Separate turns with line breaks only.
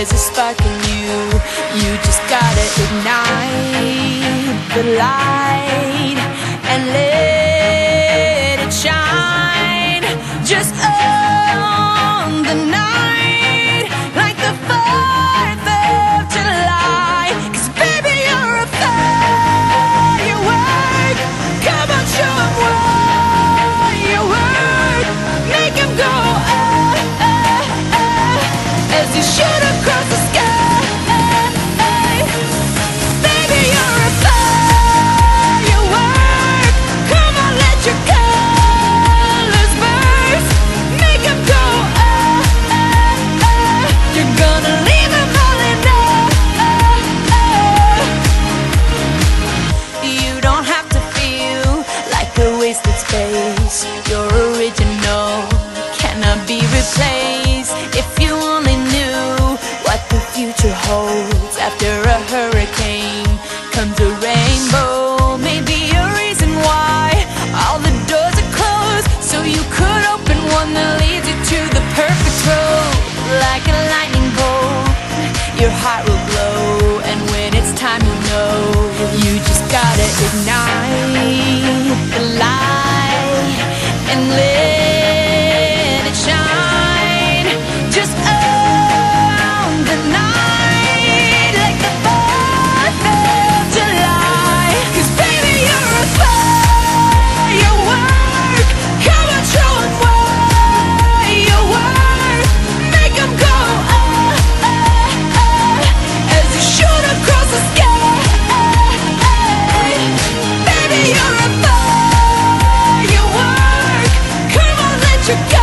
There's a spark in you, you just gotta ignite the light and let it shine just on the night like the 4th of July. Cause baby, you're a firework. Come on, show 'em what you work. Make 'em go, ah, ah, ah, as you shoot comes a rainbow. A reason why all the doors are closed, so you could open one that leads you to the perfect. Like a lightning bolt, your heart will glow, and when it's time, you know you just gotta ignite the light and live. you got